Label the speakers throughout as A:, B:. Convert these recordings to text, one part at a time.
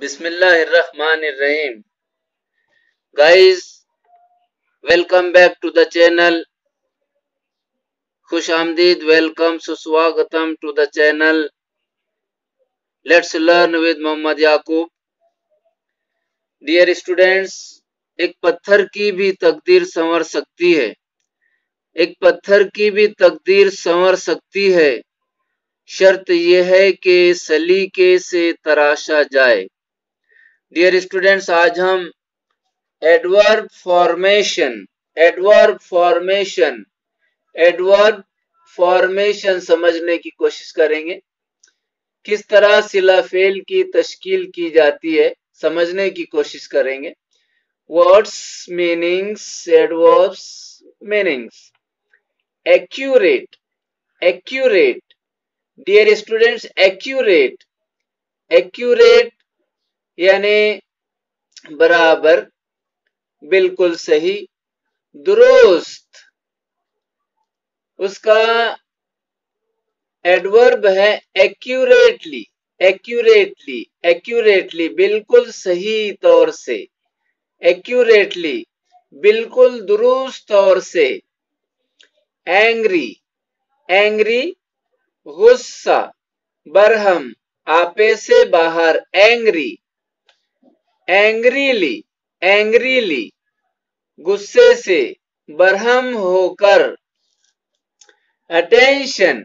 A: Bismillahirrahmanirrahim. Guys, welcome back to the channel. खुश आमदीद welcome सुस्वागतम to the channel let's learn with Mohammad Yaqoob dear students एक पत्थर की भी तकदीर संवर सकती है एक पत्थर की भी तकदीर संवर सकती है शर्त यह है कि सलीके से तराशा जाए डियर स्टूडेंट्स आज हम adverb formation adverb formation adverb formation समझने की कोशिश करेंगे। किस तरह सिला फेल की तश्कील की जाती है, समझने की कोशिश करेंगे। Words meanings adverbs meanings accurate accurate dear students accurate accurate यानी बराबर बिल्कुल सही, दुरुस्त। उसका एडवर्ब है एक्यूरेटली एक्यूरेटली एक्यूरेटली बिल्कुल सही तौर से। एक्यूरेटली बिल्कुल दुरुस्त तौर से। एंग्री एंग्री गुस्सा, बरहम, आपे से बाहर एंग्री एंग्रीली एंग्रीली गुस्से से बरहम होकर। अटेंशन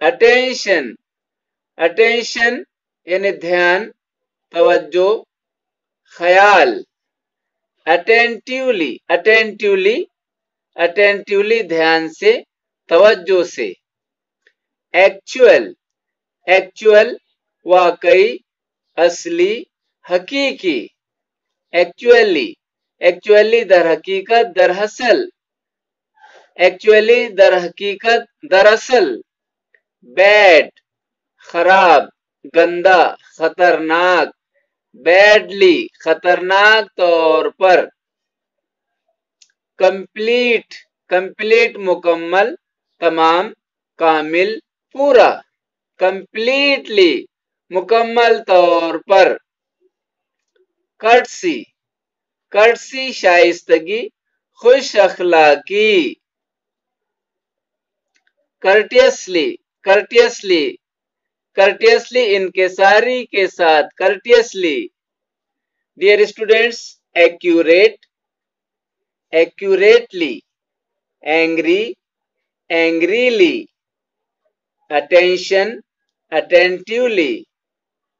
A: अटेंशन अटेंशन यानी ध्यान, तवज्जो, ख्याल। अटेंटिवली अटेंटिवली अटेंटिवली ध्यान से, तवज्जो से। एक्चुअल एक्चुअल वाकई, असली हकीकी एक्चुअली एक्चुअली दर हकीकत दरअसल एक्चुअली दर हकीकत दरअसल बैड खराब, गंदा, खतरनाक बैडली खतरनाक तौर पर कंप्लीट कंप्लीट मुकम्मल, तमाम, कामिल, पूरा कंप्लीटली मुकम्मल तौर पर कर्टसी। कर्टसी शाइस्तगी, खुश अखलाकी। कर्टियसली कर्टियसली। कर्टियसली इनकेसारी के साथ, courteously. Dear students, accurate, accurately. Angry, angrily. Attention, attentively.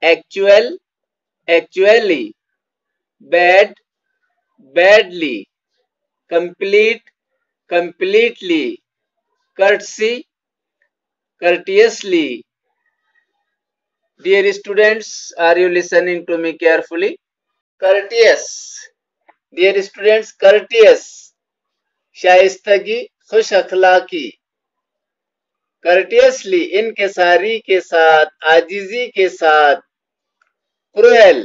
A: Actual, actually. Bad badly complete completely courtesy courteously dear students are you listening to me carefully courteous dear students courteous शाइस्तगी खुश अखलाकी कर्टियसली इनकेसारी के साथ आजिजी के साथ क्रुएल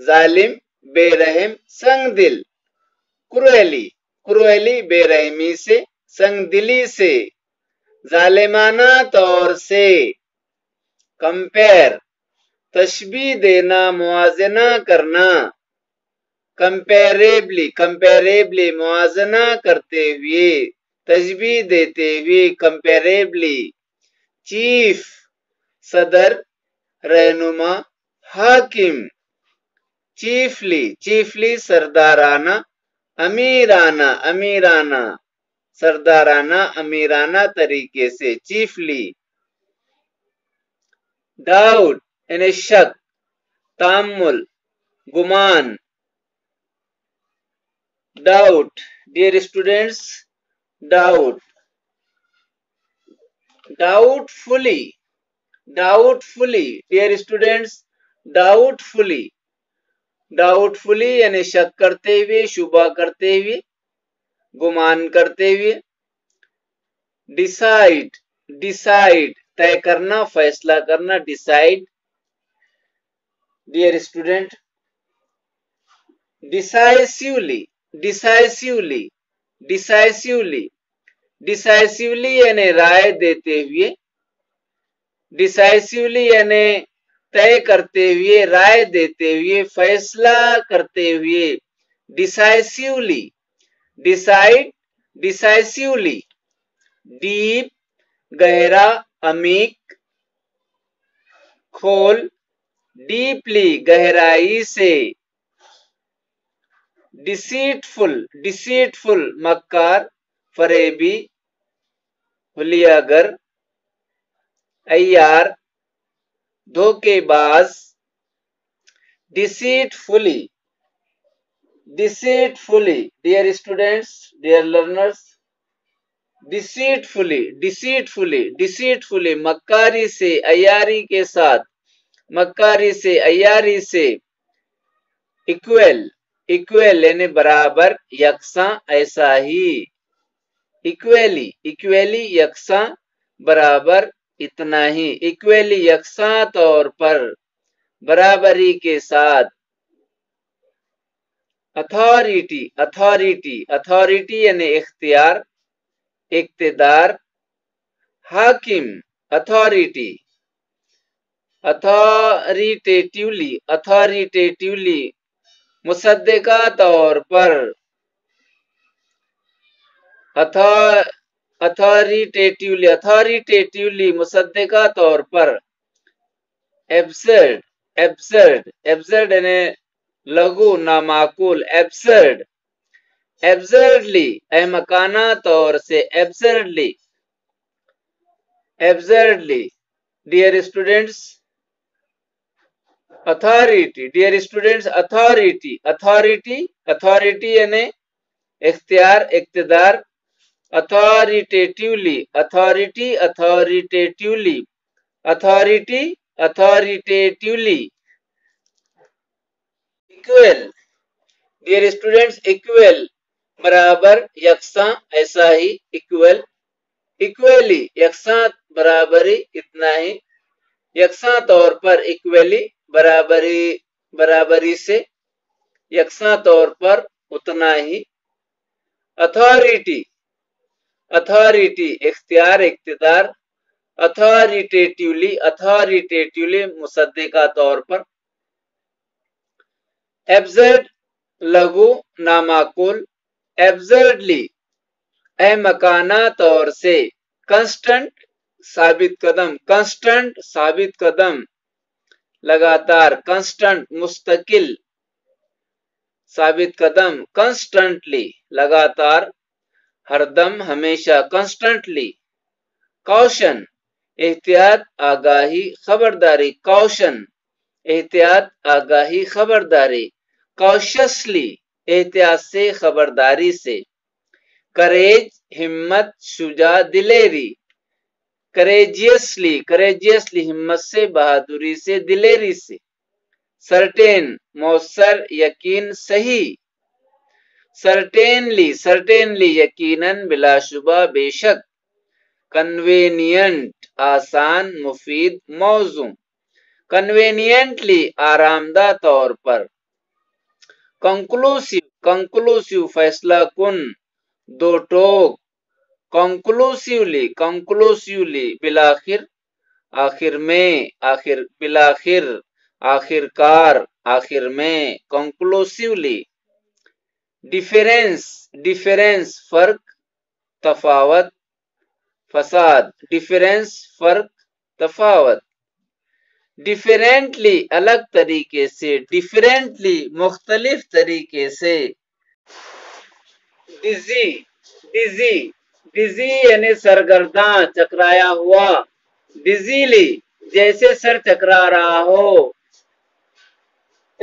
A: जालिम बेरहम संग दिल क्रुएली क्रुएली बेरहमी से संग दिली से जालिमाना तौर से कंपेयर तशबी देना मुआजना करना कंपेरेबली कंपेरेबली मुआजना करते हुए तजबी देते हुए कंपेरेबली चीफ सदर रहनुमा हाकिम चीफली चीफली सरदाराना, अमीराना अमीराना, सरदाराना, अमीराना तरीके से, चीफली। डाउट यानी शक, तामुल, गुमान। Doubt dear students doubt doubtfully doubtfully dear students doubtfully doubtfully यानी शक करते हुए, शुबा करते हुए, गुमान करते हुए डिसाइड डिसाइड तय करना, फैसला करना decide dear student decisively decisively decisively decisively यानी राय देते हुए डिसाइसिवली यानी तय करते हुए, राय देते हुए, फैसला करते हुए डिसाइसिवली डिसाइड डिसाइसिवली डीप गहरा, अमीक, खोल डीपली गहराई से डिसीटफुल डिसीटफुल मक्कार, फरेबी, हुलियागर अयार धोखेबाज deceitfully deceitfully dear students dear learners deceitfully deceitfully deceitfully मक्कारी से, अयारी के साथ, मक्कारी से, अयारी से इक्वल इक्वल यानी बराबर, यकसा, ऐसा ही इक्वेली इक्वेली यकसा, बराबर इतना ही। इक्वेली यकसा तौर पर बराबरी के साथ अथॉरिटी अथॉरिटी अथॉरिटी यानी इख्तियार, इकतदार, हाकिम अथॉरिटी अथॉरिटेटिवली अथॉरिटेटिवली मुसद्दका तौर पर अथॉरिटेटिवली अथॉरिटेटिवली मुसद्दका तौर पर। एब्सर्ड एब्सर्ड एब्सर्ड यानी लघु, नामाकुल एब्सर्ड एब्सर्डली अहमकाना तौर से absurdly absurdly dear students authority dear students authority authority authority यानी इख्तियार, इकतदार authoritatively authority authoritatively authority authoritatively equal dear students equal बराबर यक्षा ऐसा ही इक्वल इक्वली यक्षा बराबरी इतना ही. यक्षा तौर पर इक्वली बराबरी बराबरी से. यक्षा तौर पर उतना ही. अथॉरिटी अथॉरिटी, इख्तियार, इकतदार, अथॉरिटेटिवली अथॉरिटेटिवली मुसद्दे तौर पर। एब्जर्ड, लघु, नामाकुल। एब्जर्डली, अहमकाना तौर से कंस्टेंट साबित कदम कंस्टेंट साबित कदम। लगातार कंस्टेंट मुस्तकिल साबित कदम कंस्टेंटली लगातार हरदम हमेशा कॉन्स्टेंटली कौशन, एहतियात आगाही खबरदारी। कौशन, एहतियात आगाही खबरदारी। कॉशसली, एहतियात से खबरदारी से। करेज, हिम्मत शुजा दिलेरी। करेजियसली करेजियसली हिम्मत से, बहादुरी से, दिलेरी से। सर्टेन, मौसर, यकीन, सही। सर्टेनली सर्टेनली यकीनन बिलाशुबा बेशक कन्वेनियंट आसान मुफीद मौजू कन्वेनियंटली आरामदा तौर पर कंक्लूसिव कंक्लूसिव फैसला कुन दो टोक कंक्लूसिवली कंक्लूसिवली बिलाखिर आखिर में आखिर बिलाखिर आखिरकार आखिर में कंक्लूसिवली डिफरेंस डिफरेंस फ़र्क तफावत फसाद डिफरेंस फ़र्क तफावत डिफरेंटली अलग तरीके से डिफरेंटली मुख्तलिफ़ तरीके से डिजी डिजी डिजी यानी सरगर्दा चकराया हुआ डिजीली जैसे सर चकरा रहा हो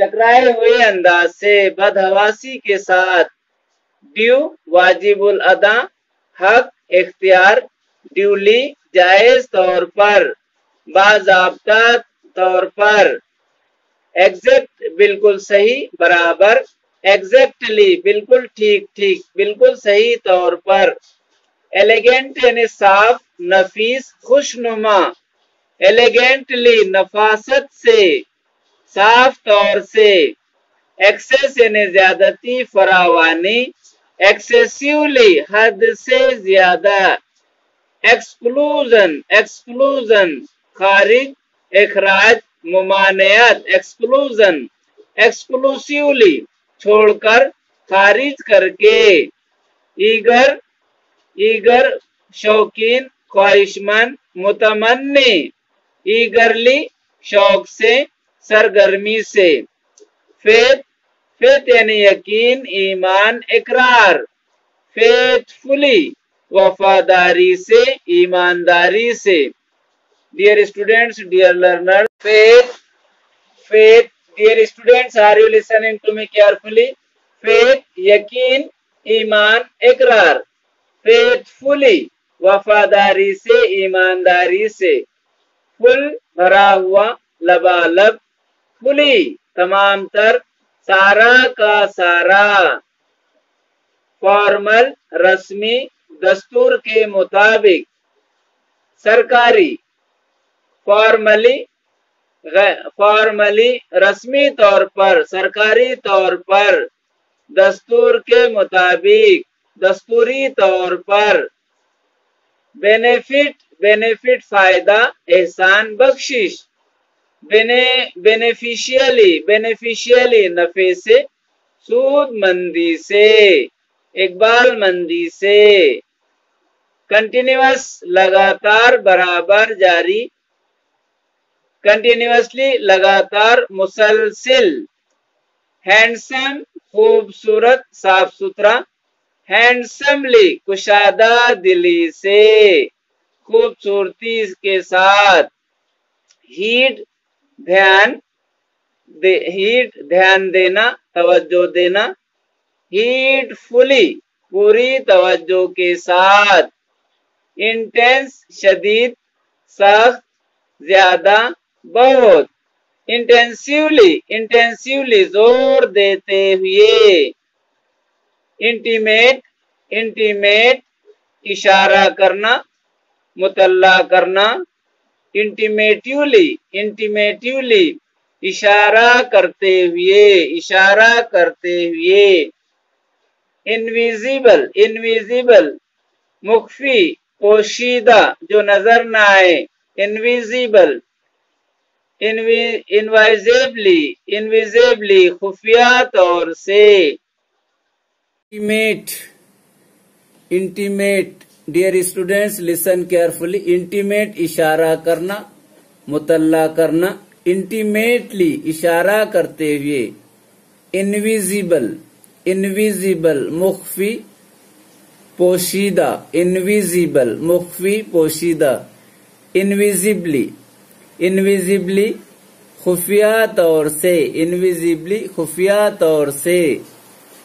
A: टकराए हुए अंदाज से बदहवासी के साथ ड्यू वाजिबुल अदा, हक, इख्तियार, ड्यूली, जायज़ तौर पर, बाजाबता तौर पर। एग्जैक्ट बिल्कुल सही, बराबर। एग्जैक्टली बिल्कुल ठीक ठीक, बिल्कुल सही तौर पर। एलिगेंट यानी साफ़, नफीस, खुशनुमा। एलिगेंटली नफासत से। साफ़ तौर से। एक्सेस यानी ज्यादती फरावानी एक्सेसिवली हद से ज़्यादा। एक्सक्लूजन एक्सक्लूजन खारिज, इखराज, मुमानियत एक्सक्लूजन एक्सक्लूसिवली छोड़कर खारिज करके। ईगर ईगर, शौकीन, ख्वाहिशमंद, मुतमन्नी। ईगरली, शौक से सरगर्मी से। फेथ फेथ यानी यकीन, ईमान, इकरार। फेथफुली वफादारी से, ईमानदारी से। Dear students dear learner faith faith dear students are you listening to me carefully faith यकीन, ईमान, इकरार। फेथफुली वफादारी से, ईमानदारी से। फुल, भरा हुआ, लबालब फुली तमाम तर सारा का सारा। फॉर्मल, रस्मी, दस्तूर के मुताबिक सरकारी, फॉर्मली फॉर्मली, रस्मी तौर पर, सरकारी तौर पर, दस्तूर के मुताबिक, दस्तूरी तौर पर। बेनिफिट बेनिफिट, फ़ायदा, एहसान, बख्शिश। बेने बेनिफिशियली बेनिफिशियली नफे से सूद मंदी से इकबाल मंदी से कंटिन्यूस लगातार बराबर जारी कंटिन्यूसली लगातार मुसलसिल हैंडसम खूबसूरत साफ़ सुथरा हैंडसमली कुशादा दिली से खूबसूरती के साथ हीट ध्यान दे हीट ध्यान देना, तवज्जो देना। हीट फुली पूरी तवज्जो के साथ। इंटेंस शदीद, सख्त, ज़्यादा, बहुत। इंटेंसिवली इंटेंसिवली ज़ोर देते हुए। इंटीमेट इंटीमेट इशारा करना, मुतल्ला करना। इंटीमेटिवली इंटीमेटिवली इशारा करते हुए, इशारा करते हुए इनविजिबल इनविजिबल मुख्फी, पोशीदा, जो नज़र न आए इनविजिबल इनवाइजेबली इनविजिबली खुफिया तौर से। Intimate intimate dear students listen carefully intimate इशारा करना, मुतल्ला करना इंटीमेटली इशारा करते हुए इनविजिबल इनविजिबल मुख्फी, पोशीदा इनविजिबल मुख्फी, पोशीदा इनविजिबली इनविजिबली खुफिया तौर से इनविजिबली खुफिया तौर से।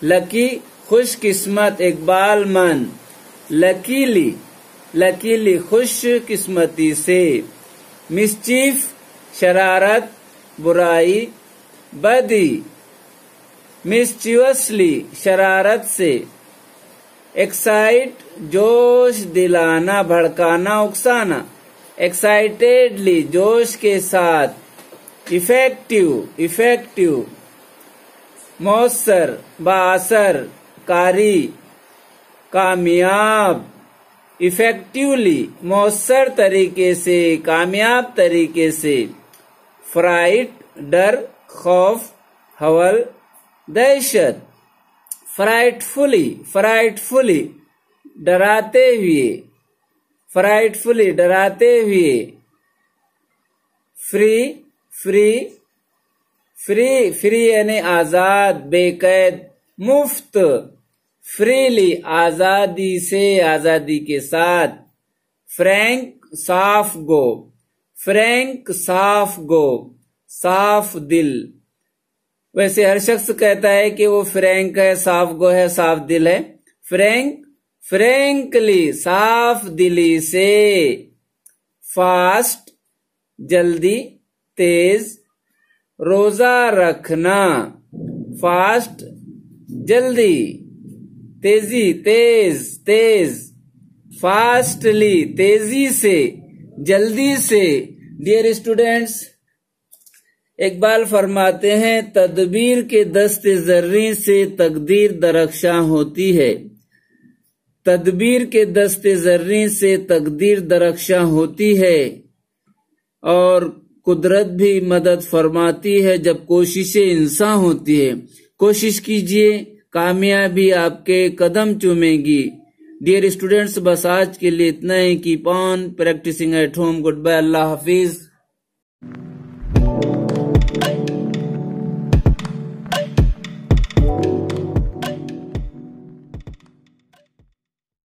A: लकी, खुशकिस्मत, इकबाल मन। लकीली लकीली खुश किस्मती से। मिसचीफ, शरारत, बुराई, बदी। मिसचिवसली, शरारत से। एक्साइट, जोश दिलाना, भड़काना, उकसाना। एक्साइटेडली, जोश के साथ। Effective effective. मौसर, बासर, कारी। कामयाब। इफेक्टिवली मौसर तरीके से, कामयाब तरीके से। फ्राइट डर, खौफ, हवल, दहशत। फ्राइटफुली फ्राइटफुली डराते हुए। फ्राइटफुली डराते हुए। फ्री फ्री फ्री फ्री यानी आज़ाद, बेकैद, मुफ़्त। फ्रीली आज़ादी से आज़ादी के साथ। फ्रैंक साफ़ गो। फ्रैंक साफ़ गो। साफ़ दिल। वैसे हर शख्स कहता है कि वो फ्रैंक है, साफ़ गो है, साफ़ दिल है। फ्रैंक, फ्रैंकली, साफ़ दिली से। फास्ट, जल्दी, तेज, रोजा रखना। फास्ट, जल्दी। तेज़ी, तेज तेज फास्टली तेज़ी से, जल्दी से। डियर स्टूडेंट्स इकबाल फरमाते हैं, तदबीर के दस्ते जर्री से तकदीर दरख्शा होती है। तदबीर के दस्ते जर्री से तकदीर दरख्शा होती है और कुदरत भी मदद फरमाती है जब कोशिशें इंसान होती है। कोशिश कीजिए कामयाबी आपके कदम चूमेगी। डियर स्टूडेंट्स बस आज के लिए इतना ही keep on practicing at home goodbye Allah Hafiz